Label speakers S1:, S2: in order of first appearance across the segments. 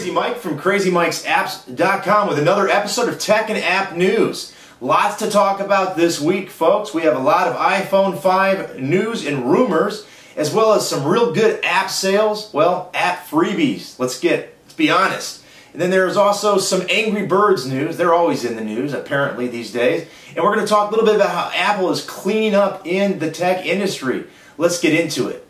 S1: Crazy Mike from CrazyMikesApps.com with another episode of Tech and App News. Lots to talk about this week, folks. We have a lot of iPhone 5 news and rumors, as well as some real good app sales, well, app freebies. Let's get, let's be honest. And then there's also some Angry Birds news. They're always in the news, apparently, these days. And we're going to talk a little bit about how Apple is cleaning up in the tech industry. Let's get into it.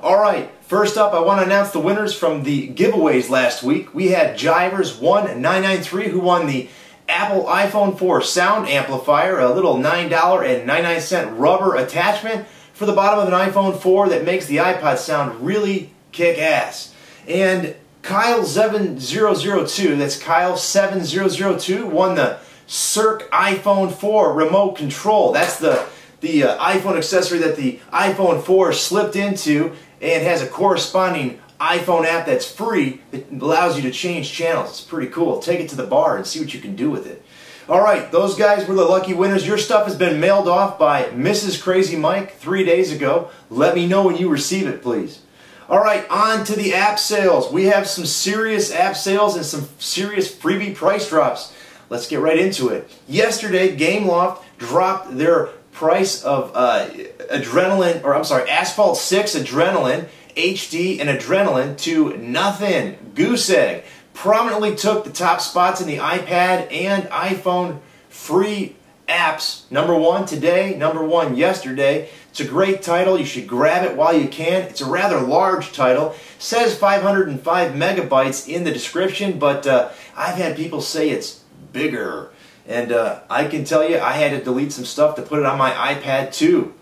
S1: All right, first up, I want to announce the winners from the giveaways last week. We had Jivers1993 who won the Apple iPhone 4 sound amplifier, a little $9.99 rubber attachment for the bottom of an iPhone 4 that makes the iPod sound really kick-ass. And Kyle7002, that's Kyle7002, won the SURC iPhone 4 remote control. That's the the uh, iPhone accessory that the iPhone 4 slipped into and has a corresponding iPhone app that's free that allows you to change channels. It's pretty cool. Take it to the bar and see what you can do with it. All right, those guys were the lucky winners. Your stuff has been mailed off by Mrs. Crazy Mike three days ago. Let me know when you receive it, please. All right, on to the app sales. We have some serious app sales and some serious freebie price drops. Let's get right into it. Yesterday, Gameloft dropped their price of uh, adrenaline, or I'm sorry, Asphalt 6 Adrenaline, HD, and Adrenaline to nothing. Goose Egg prominently took the top spots in the iPad and iPhone free apps. Number one today, number one yesterday. It's a great title. You should grab it while you can. It's a rather large title. It says 505 megabytes in the description, but uh, I've had people say it's bigger. And uh, I can tell you, I had to delete some stuff to put it on my iPad too.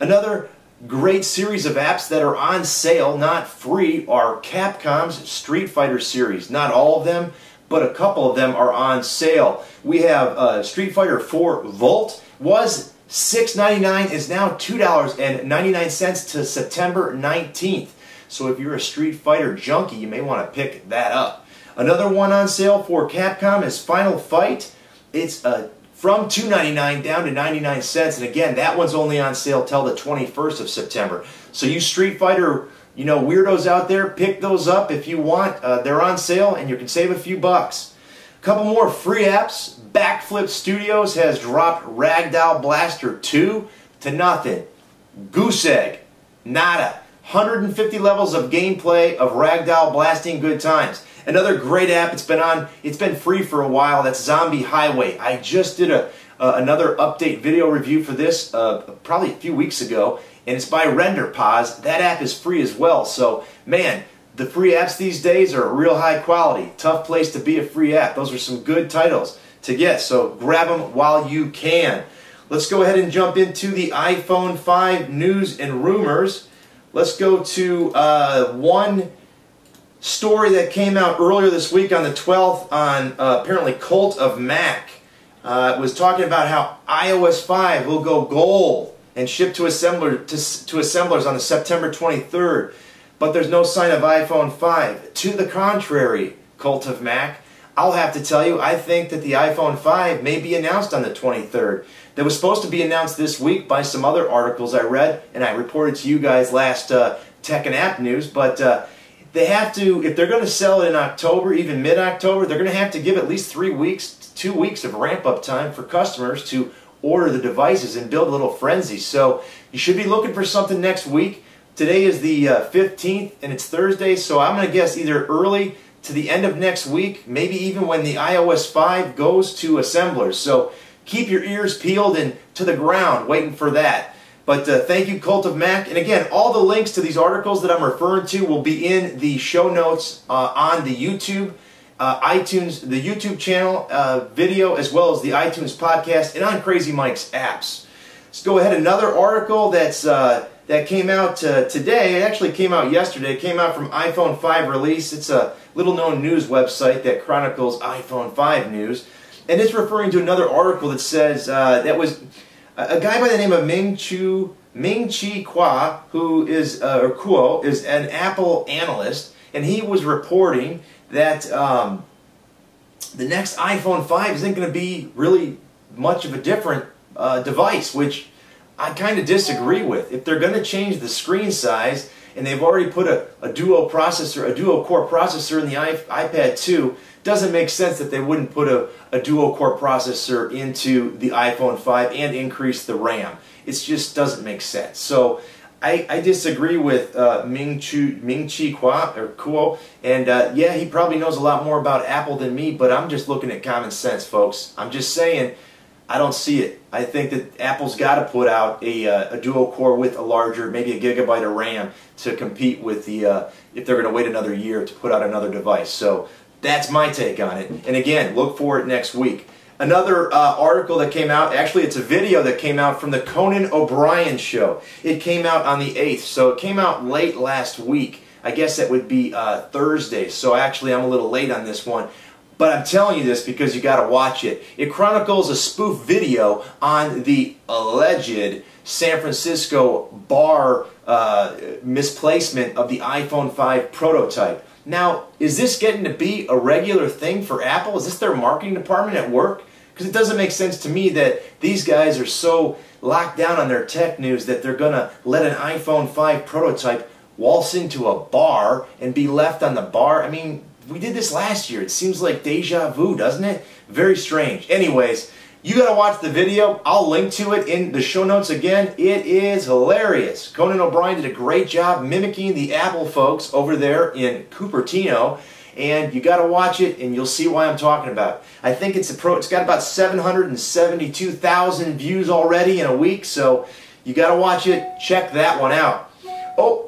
S1: Another great series of apps that are on sale, not free, are Capcom's Street Fighter series. Not all of them, but a couple of them are on sale. We have uh, Street Fighter 4 Volt, was $6.99, is now $2.99 to September 19th. So if you're a Street Fighter junkie, you may want to pick that up. Another one on sale for Capcom is Final Fight. It's uh, from $2.99 down to 99 cents. And again, that one's only on sale till the 21st of September. So you Street Fighter, you know, weirdos out there, pick those up if you want. Uh, they're on sale and you can save a few bucks. A couple more free apps. Backflip Studios has dropped Ragdoll Blaster 2 to nothing. Goose Egg, nada. 150 levels of gameplay of Ragdoll blasting good times. Another great app, it's been on, it's been free for a while, that's Zombie Highway. I just did a uh, another update video review for this uh, probably a few weeks ago, and it's by RenderPause. That app is free as well, so man, the free apps these days are real high quality. Tough place to be a free app. Those are some good titles to get, so grab them while you can. Let's go ahead and jump into the iPhone 5 news and rumors. Let's go to uh, one story that came out earlier this week on the 12th on uh, apparently Cult of Mac. Uh, was talking about how iOS 5 will go gold and ship to, assembler, to, to assemblers on the September 23rd. But there's no sign of iPhone 5. To the contrary, Cult of Mac, I'll have to tell you, I think that the iPhone 5 may be announced on the 23rd. That was supposed to be announced this week by some other articles I read, and I reported to you guys last uh, Tech and App News, but uh, they have to, if they're going to sell it in October, even mid-October, they're going to have to give at least three weeks, two weeks of ramp-up time for customers to order the devices and build a little frenzy. So you should be looking for something next week. Today is the uh, 15th and it's Thursday, so I'm going to guess either early to the end of next week, maybe even when the iOS 5 goes to assemblers. So keep your ears peeled and to the ground waiting for that. But uh, thank you, Cult of Mac. And again, all the links to these articles that I'm referring to will be in the show notes uh, on the YouTube, uh, iTunes, the YouTube channel uh, video, as well as the iTunes podcast, and on Crazy Mike's apps. Let's go ahead. Another article that's uh, that came out uh, today. It actually came out yesterday. It came out from iPhone 5 release. It's a little-known news website that chronicles iPhone 5 news, and it's referring to another article that says that was a guy by the name of Ming Chu Ming Chi Kwa, who is uh, or Kuo, is an Apple analyst, and he was reporting that um, the next iPhone 5 isn't going to be really much of a different uh, device, which I kind of disagree with. If they're going to change the screen size and they've already put a, a duo processor, a duo core processor in the iPad 2, doesn't make sense that they wouldn't put a, a duo core processor into the iPhone 5 and increase the RAM. It just doesn't make sense. So I, I disagree with uh, Ming, Chu, Ming Chi Kuo, or Kuo, and uh, yeah, he probably knows a lot more about Apple than me, but I'm just looking at common sense, folks. I'm just saying, I don't see it. I think that Apple's got to put out a, uh, a dual core with a larger, maybe a gigabyte of RAM to compete with the, uh, if they're going to wait another year to put out another device. So that's my take on it. And again, look for it next week. Another uh, article that came out, actually it's a video that came out from the Conan O'Brien show. It came out on the 8th, so it came out late last week. I guess that would be uh, Thursday, so actually I'm a little late on this one. But I'm telling you this because you got to watch it. It chronicles a spoof video on the alleged San Francisco bar uh, misplacement of the iPhone 5 prototype. Now, is this getting to be a regular thing for Apple? Is this their marketing department at work? Because it doesn't make sense to me that these guys are so locked down on their tech news that they're going to let an iPhone 5 prototype waltz into a bar and be left on the bar. I mean, we did this last year. It seems like deja vu, doesn't it? Very strange. Anyways, you got to watch the video. I'll link to it in the show notes again. It is hilarious. Conan O'Brien did a great job mimicking the Apple folks over there in Cupertino. And you got to watch it, and you'll see why I'm talking about. It. I think it's a pro. It's got about 772,000 views already in a week, so you got to watch it. Check that one out. Oh,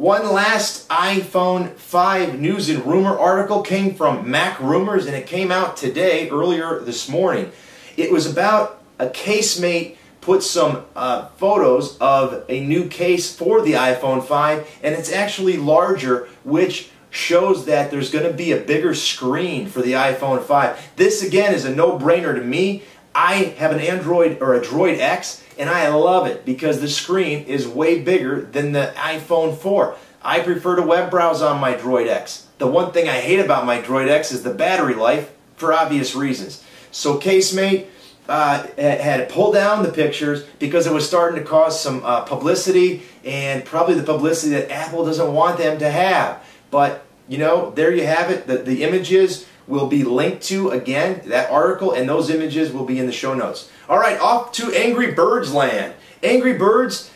S1: one last iPhone 5 news and rumor article came from MacRumors, and it came out today, earlier this morning. It was about a Case-Mate put some uh, photos of a new case for the iPhone 5 and it's actually larger which shows that there's going to be a bigger screen for the iPhone 5. This again is a no-brainer to me. I have an Android or a Droid X and I love it because the screen is way bigger than the iPhone 4. I prefer to web browse on my Droid X. The one thing I hate about my Droid X is the battery life for obvious reasons. So Case-Mate uh, had pulled down the pictures because it was starting to cause some uh, publicity and probably the publicity that Apple doesn't want them to have. But, you know, there you have it. The, the images will be linked to, again, that article, and those images will be in the show notes. All right, off to Angry Birds land. Angry Birds,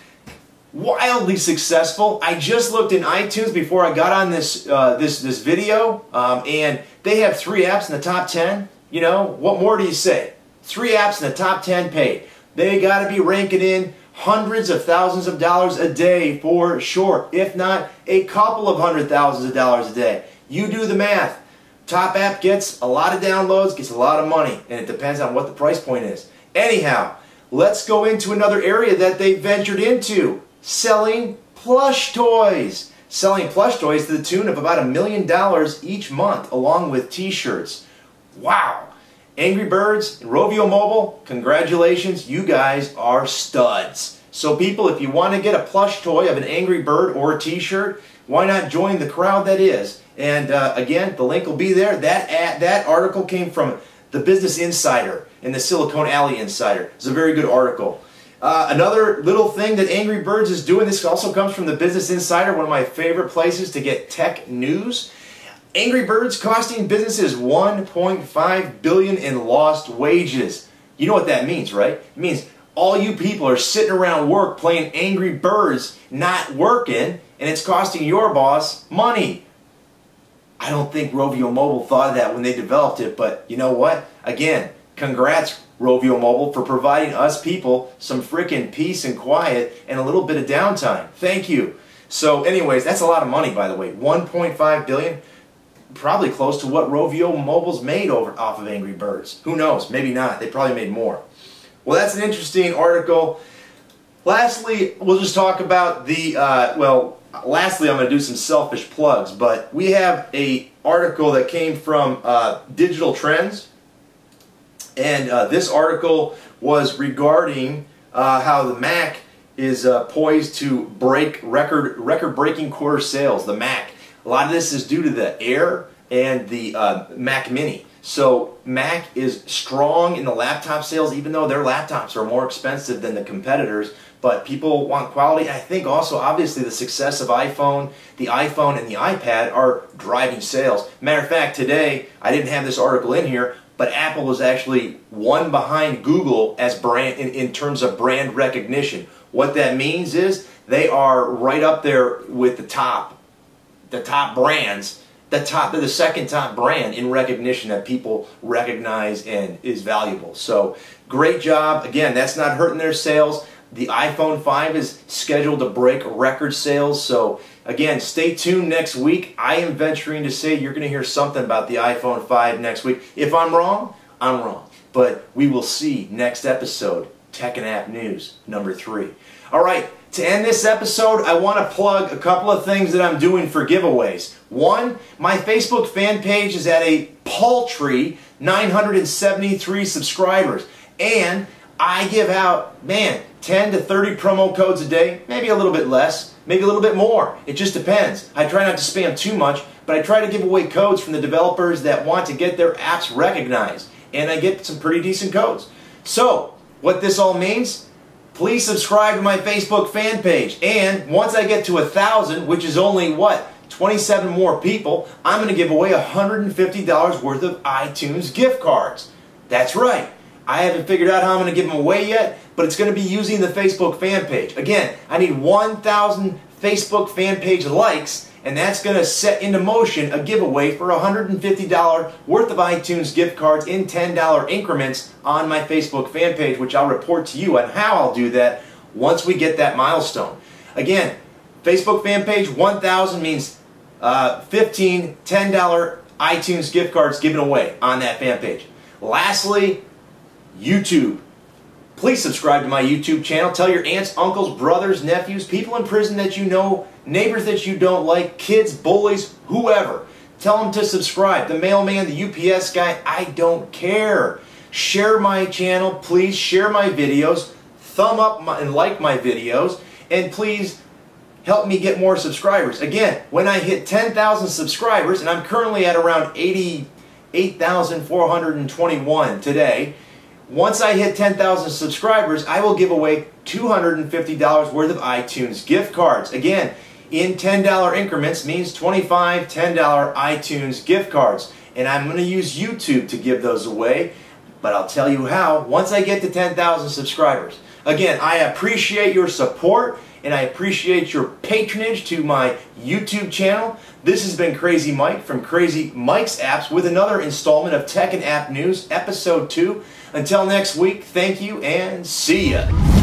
S1: wildly successful. I just looked in iTunes before I got on this, uh, this, this video, um, and they have three apps in the top 10. You know, what more do you say? Three apps in the top 10 paid. They got to be ranking in hundreds of thousands of dollars a day for sure, if not a couple of hundred thousands of dollars a day. You do the math. Top app gets a lot of downloads, gets a lot of money, and it depends on what the price point is. Anyhow, let's go into another area that they ventured into selling plush toys. Selling plush toys to the tune of about a million dollars each month, along with t shirts. Wow. Angry Birds and Rovio Mobile, congratulations, you guys are studs. So people, if you want to get a plush toy of an Angry Bird or a t-shirt, why not join the crowd that is? And uh, again, the link will be there. That, ad, that article came from the Business Insider and the Silicon Alley Insider. It's a very good article. Uh, another little thing that Angry Birds is doing, this also comes from the Business Insider, one of my favorite places to get tech news. Angry Birds costing businesses 1.5 billion in lost wages. You know what that means, right? It means all you people are sitting around work playing Angry Birds, not working, and it's costing your boss money. I don't think Rovio Mobile thought of that when they developed it, but you know what? Again, congrats Rovio Mobile for providing us people some freaking peace and quiet and a little bit of downtime. Thank you. So anyways, that's a lot of money by the way. 1.5 billion probably close to what Rovio Mobile's made over off of Angry Birds. Who knows? Maybe not. They probably made more. Well, that's an interesting article. Lastly, we'll just talk about the, uh, well, lastly, I'm going to do some selfish plugs, but we have a article that came from uh, Digital Trends, and uh, this article was regarding uh, how the Mac is uh, poised to break record record-breaking quarter sales. The Mac a lot of this is due to the Air and the uh, Mac Mini. So Mac is strong in the laptop sales, even though their laptops are more expensive than the competitors. But people want quality. I think also, obviously, the success of iPhone, the iPhone, and the iPad are driving sales. Matter of fact, today I didn't have this article in here, but Apple is actually one behind Google as brand in, in terms of brand recognition. What that means is they are right up there with the top, the top brands the top, the second top brand in recognition that people recognize and is valuable. So great job. Again, that's not hurting their sales. The iPhone 5 is scheduled to break record sales. So again, stay tuned next week. I am venturing to say you're going to hear something about the iPhone 5 next week. If I'm wrong, I'm wrong. But we will see next episode, Tech and App News number three. All right. To end this episode, I want to plug a couple of things that I'm doing for giveaways. One, my Facebook fan page is at a paltry 973 subscribers. And I give out, man, 10 to 30 promo codes a day, maybe a little bit less, maybe a little bit more. It just depends. I try not to spam too much, but I try to give away codes from the developers that want to get their apps recognized. And I get some pretty decent codes. So, what this all means, please subscribe to my Facebook fan page. And once I get to a thousand, which is only what? 27 more people, I'm going to give away $150 worth of iTunes gift cards. That's right. I haven't figured out how I'm going to give them away yet, but it's going to be using the Facebook fan page. Again, I need 1,000 Facebook fan page likes, and that's going to set into motion a giveaway for $150 worth of iTunes gift cards in $10 increments on my Facebook fan page, which I'll report to you on how I'll do that once we get that milestone. Again, Facebook fan page 1000 means uh, 15 $10 iTunes gift cards given away on that fan page. Lastly, YouTube. Please subscribe to my YouTube channel. Tell your aunts, uncles, brothers, nephews, people in prison that you know, neighbors that you don't like, kids, bullies, whoever. Tell them to subscribe. The mailman, the UPS guy, I don't care. Share my channel. Please share my videos. Thumb up my, and like my videos. And please help me get more subscribers. Again, when I hit 10,000 subscribers, and I'm currently at around 88,421 today, once I hit 10,000 subscribers, I will give away $250 worth of iTunes gift cards. Again, in $10 increments means 25 $10 iTunes gift cards. And I'm going to use YouTube to give those away, but I'll tell you how once I get to 10,000 subscribers. Again, I appreciate your support and I appreciate your patronage to my YouTube channel. This has been Crazy Mike from Crazy Mike's Apps with another installment of Tech and App News, Episode 2. Until next week, thank you and see ya.